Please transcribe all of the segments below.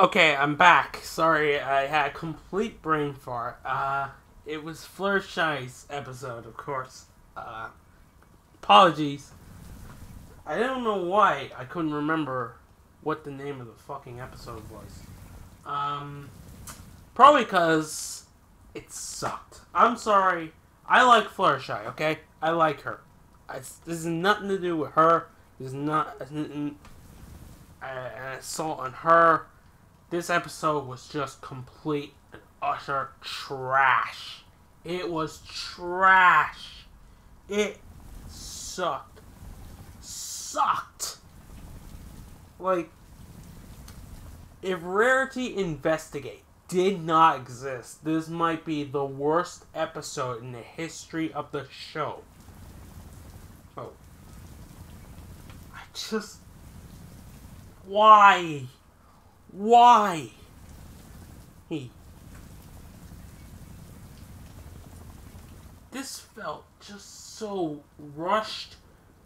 Okay, I'm back. Sorry, I had a complete brain fart. Uh, it was Fluttershy's episode, of course. Uh, apologies. I don't know why I couldn't remember what the name of the fucking episode was. Um, probably because it sucked. I'm sorry. I like Fluttershy, okay? I like her. I, this is nothing to do with her. This is not an, an assault on her. This episode was just complete and utter trash. It was trash. It sucked. Sucked. Like, if Rarity Investigate did not exist, this might be the worst episode in the history of the show. Oh. I just. Why? Why? He. This felt just so rushed,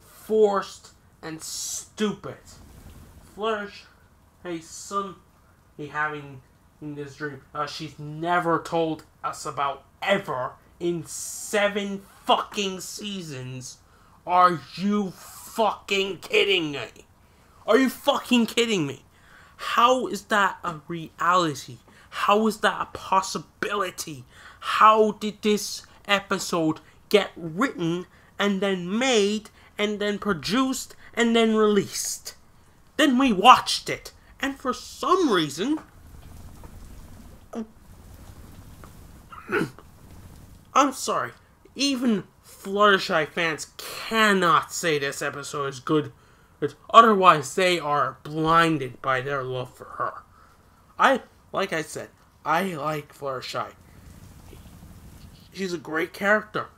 forced, and stupid. Flourish, hey son, he having in this dream. Uh, she's never told us about ever in seven fucking seasons. Are you fucking kidding me? Are you fucking kidding me? How is that a reality? How is that a possibility? How did this episode get written and then made and then produced and then released? Then we watched it, and for some reason, I'm sorry, even Fluttershy fans cannot say this episode is good Otherwise, they are blinded by their love for her. I, like I said, I like Fluttershy. She's a great character.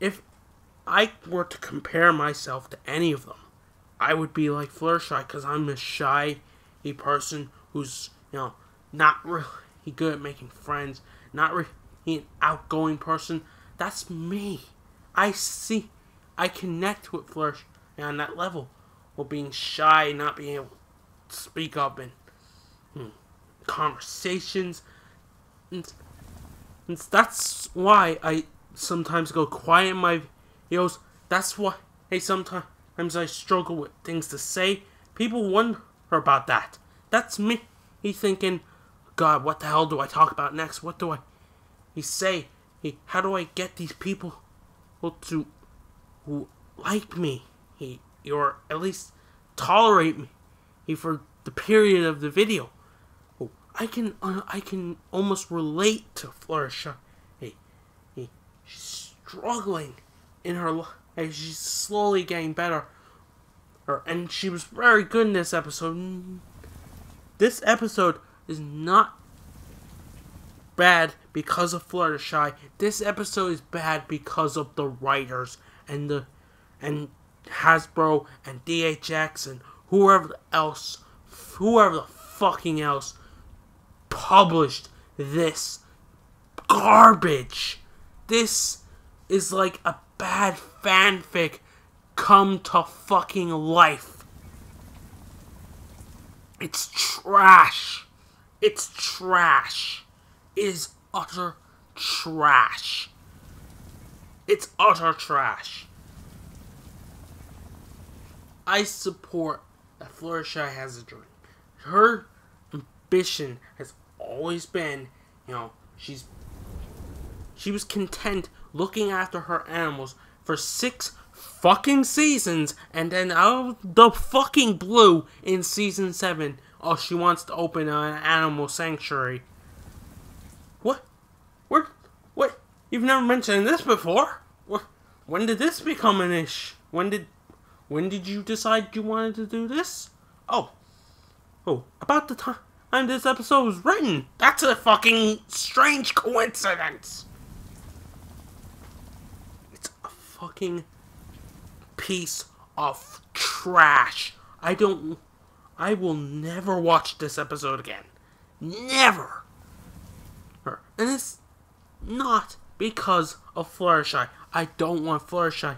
If I were to compare myself to any of them, I would be like Fluttershy because I'm a shy person who's, you know, not really good at making friends, not really an outgoing person. That's me. I see, I connect with Fluttershy on that level or being shy, not being able to speak up in hmm, conversations. And, and that's why I sometimes go quiet in my videos. That's why hey sometimes I struggle with things to say. People wonder about that. That's me. He thinking, God, what the hell do I talk about next? What do I he say? He, how do I get these people to who like me? He or at least tolerate me for the period of the video. Oh, I can uh, I can almost relate to Fluttershy. Hey, hey, she's struggling in her life. Hey, she's slowly getting better. Her, and she was very good in this episode. This episode is not bad because of Fluttershy. This episode is bad because of the writers and the and Hasbro and DHX and whoever else, whoever the fucking else published this garbage. This is like a bad fanfic come to fucking life. It's trash. It's trash. It is utter trash. It's utter trash. I support that Fluttershy has a dream. Her ambition has always been, you know, she's she was content looking after her animals for six fucking seasons, and then out of the fucking blue in season seven, oh, she wants to open an animal sanctuary. What? What? What? You've never mentioned this before. What? When did this become an ish? When did when did you decide you wanted to do this? Oh. Oh, about the time this episode was written. That's a fucking strange coincidence. It's a fucking piece of trash. I don't. I will never watch this episode again. Never. And it's not because of Fluttershy. I don't want Fluttershy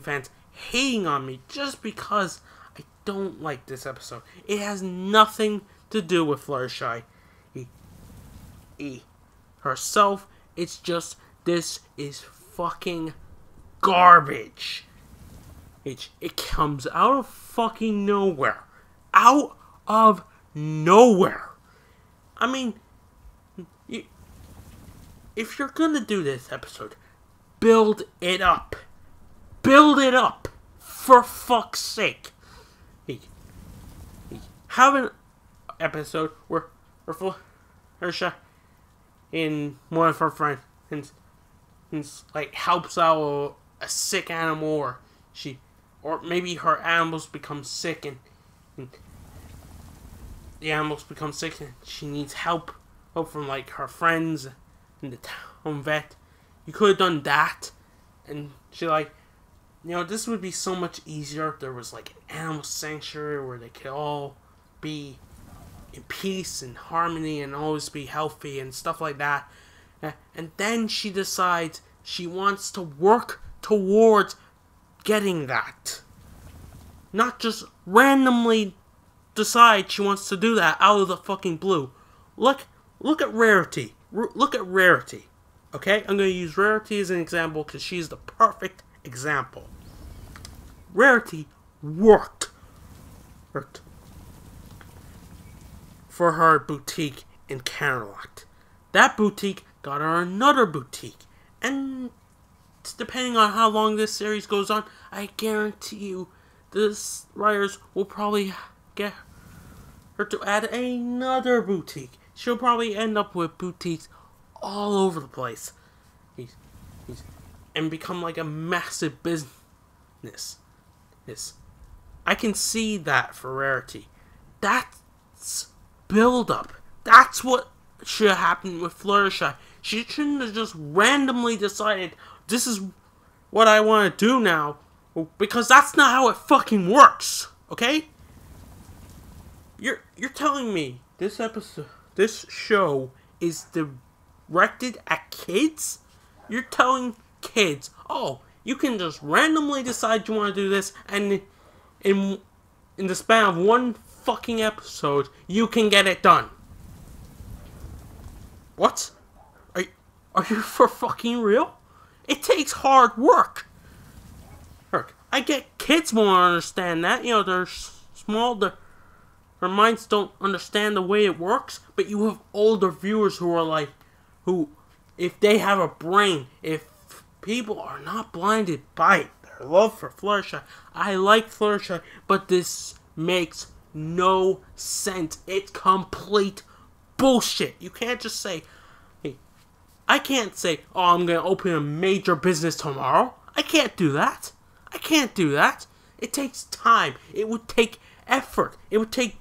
fans hating on me just because I don't like this episode. It has nothing to do with Fluttershy he, he, herself. It's just this is fucking garbage. It, it comes out of fucking nowhere. Out of nowhere. I mean, if you're gonna do this episode, build it up. Build it up. For fuck's sake. Have an episode where, where Fluttershy in one of her friends and, and like helps out a, a sick animal or she or maybe her animals become sick and, and the animals become sick and she needs help help from like her friends and the town vet you could have done that and she like you know this would be so much easier if there was like an animal sanctuary where they could all be in peace and harmony and always be healthy and stuff like that and then she decides she wants to work towards getting that. Not just randomly decide she wants to do that out of the fucking blue. Look, look at Rarity. R- look at Rarity. Okay, I'm gonna use Rarity as an example because she's the perfect example. Rarity worked, worked for her boutique in Canterlot. That boutique got her another boutique, and depending on how long this series goes on, I guarantee you the writers will probably get her to add another boutique. She'll probably end up with boutiques all over the place. He's, he's, and become like a massive business. This. I can see that for Rarity. That's build up. That's what should happen with Fluttershy. She shouldn't have just randomly decided, this is what I want to do now. Because that's not how it fucking works. Okay? You're you're telling me this episode this show is directed at kids? You're telling kids, "Oh, you can just randomly decide you want to do this and in in the span of one fucking episode, you can get it done." What? Are are you for fucking real? It takes hard work. Look, I get kids won't understand that. You know, they're small, their, their minds don't understand the way it works. But you have older viewers who are like, who, if they have a brain, if people are not blinded by their love for Fluttershy, I like Fluttershy, but this makes no sense. It's complete bullshit. You can't just say, hey, I can't say, oh, I'm going to open a major business tomorrow. I can't do that. I can't do that. It takes time. It would take effort. It would take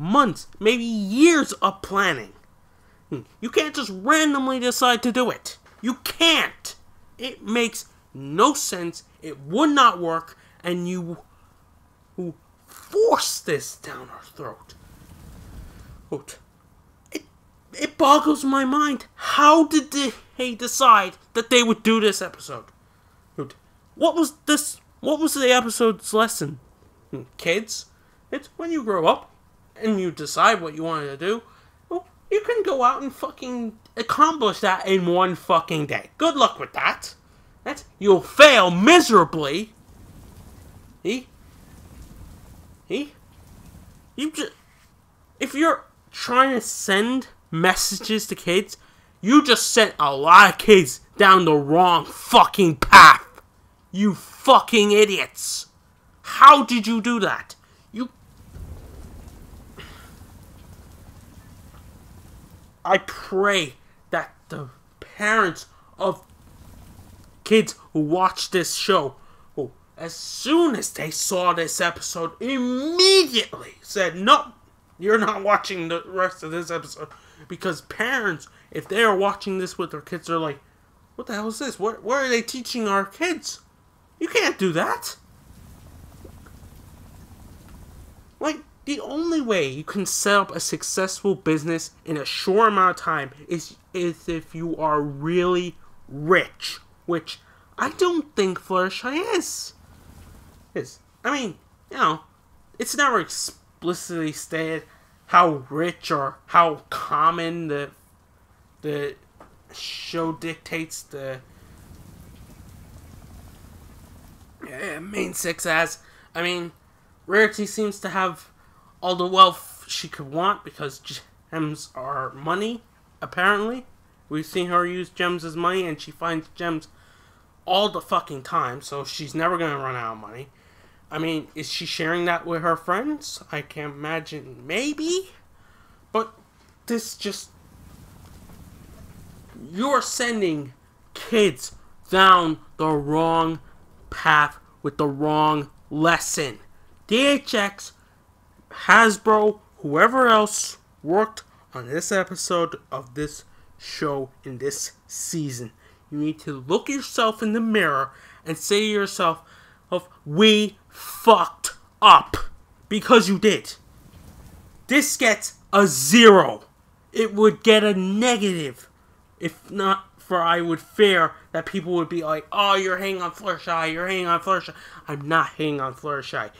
months, maybe years of planning. Hmm. You can't just randomly decide to do it. You can't. It makes no sense. It would not work. And you who force this down our throat it it boggles my mind. How did they decide that they would do this episode? What was this? What was the episode's lesson? Hmm, kids, it's when you grow up and you decide what you want to do. Well, you can go out and fucking accomplish that in one fucking day. Good luck with that. That's you'll fail miserably. He, he, you just if you're trying to send messages to kids, you just sent a lot of kids down the wrong fucking path. You fucking idiots. How did you do that? You. I pray the parents of kids who watch this show, who, as soon as they saw this episode, immediately said, No, you're not watching the rest of this episode because parents, if they are watching this with their kids, they're like, "What the hell is this? What what are they teaching our kids? You can't do that." Like the only way you can set up a successful business in a short amount of time is is if you are really rich, which I don't think Fluttershy is. Is I mean, you know, it's never explicitly stated how rich or how common the the show dictates the uh, main six as. I mean, Rarity seems to have all the wealth she could want because gems are money, apparently. We've seen her use gems as money, and she finds gems all the fucking time, so she's never gonna run out of money. I mean, is she sharing that with her friends? I can't imagine. Maybe? But this just. You're sending kids down the wrong path with the wrong lesson. DHX, Hasbro, whoever else worked on this episode of this show in this season. You need to look yourself in the mirror and say to yourself, of we fucked up because you did. This gets a zero. It would get a negative if not for I would fear that people would be like, "Oh, you're hanging on Fluttershy. You're hanging on Fluttershy." I'm not hanging on Fluttershy.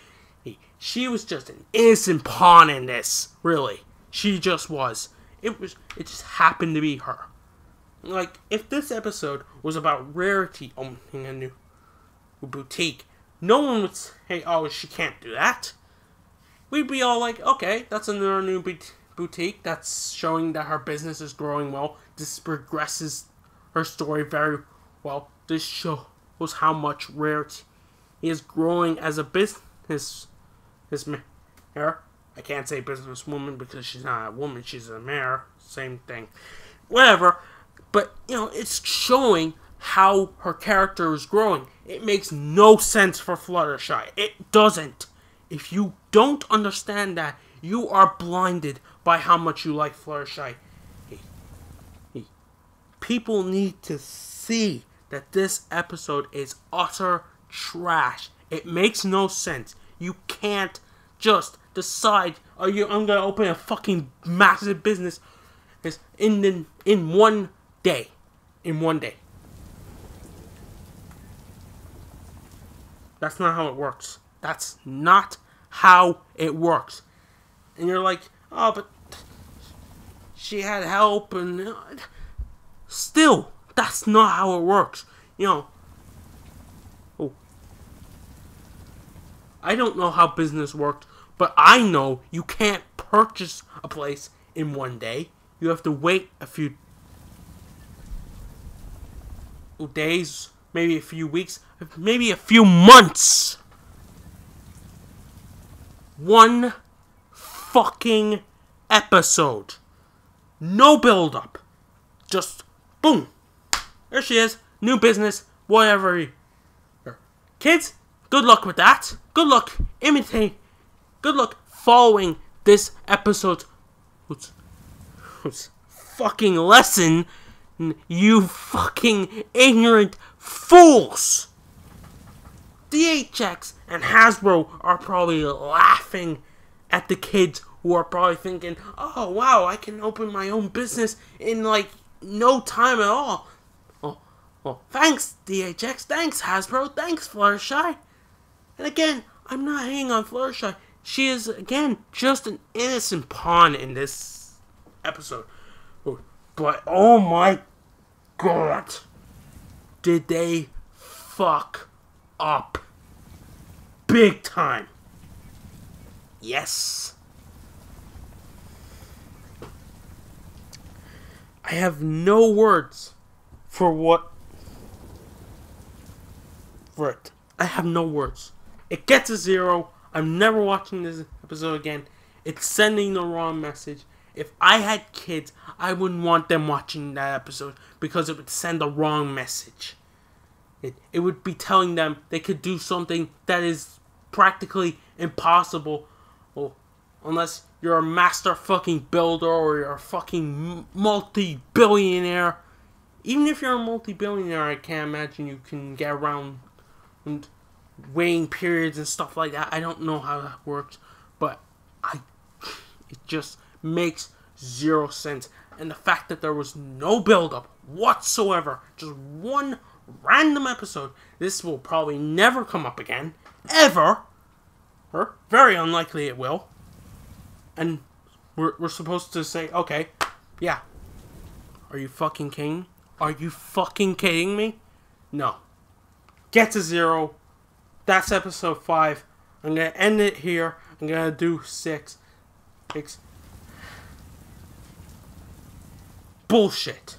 She was just an innocent pawn in this. Really, she just was. It was. It just happened to be her. Like, if this episode was about Rarity opening a new boutique, no one would say, "Oh, she can't do that." We'd be all like, "Okay, that's another new boutique. That's showing that her business is growing well. This progresses her story very well. This shows how much Rarity is growing as a business. This mare. I can't say businesswoman because she's not a woman. She's a mare. Same thing. Whatever. But you know, it's showing how her character is growing. It makes no sense for Fluttershy. It doesn't. If you don't understand that, you are blinded by how much you like Fluttershy people need to see that this episode is utter trash. It makes no sense. You can't just decide, "Oh, you, I'm gonna open a fucking massive business." In the, in one day, in one day. That's not how it works. That's not how it works. And you're like, oh, but she had help and. Uh, still, that's not how it works. You know. I don't know how business works, but I know you can't purchase a place in one day. You have to wait a few days, maybe a few weeks, maybe a few months. One fucking episode. No build up. Just Boom! There she is. New business, whatever. Kids, good luck with that. Good luck imitating. Good luck following this episode's fucking lesson. You fucking ignorant fools! DHX and Hasbro are probably laughing at the kids who are probably thinking, oh wow, I can open my own business in like no time at all. Oh, well, thanks, DHX. Thanks, Hasbro. Thanks, Fluttershy. And again, I'm not hanging on Fluttershy. She is, again, just an innocent pawn in this episode. Oh, but, oh my god. Did they fuck up. Big time. Yes. I have no words for what for it. I have no words. It gets a zero. I'm never watching this episode again. It's sending the wrong message. If I had kids, I wouldn't want them watching that episode because it would send the wrong message. It, it would be telling them they could do something that is practically impossible well, unless you're a master fucking builder or you're a fucking multi billionaire. Even if you're a multi billionaire, I can't imagine you can get around and weighing periods and stuff like that. I don't know how that works, but I it just makes zero sense. And the fact that there was no build up whatsoever, just one random episode, this will probably never come up again, ever. Or very unlikely it will. And We're, we're supposed to say, okay, yeah. Are you fucking kidding? Are you fucking kidding me? No. Get to zero. That's episode five. I'm gonna end it here. I'm gonna do six. Six. Bullshit.